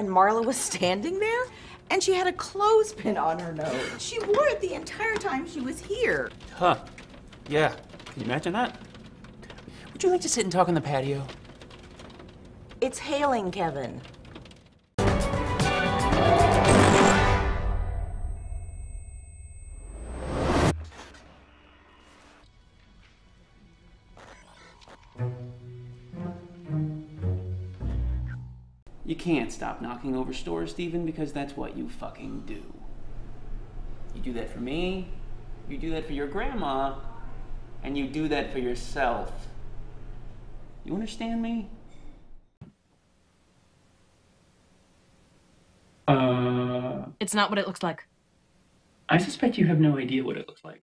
and Marla was standing there, and she had a clothespin on her nose. She wore it the entire time she was here. Huh. Yeah. Can you imagine that? Would you like to sit and talk on the patio? It's hailing, Kevin. You can't stop knocking over stores, Steven, because that's what you fucking do. You do that for me, you do that for your grandma, and you do that for yourself. You understand me? Uh, It's not what it looks like. I suspect you have no idea what it looks like.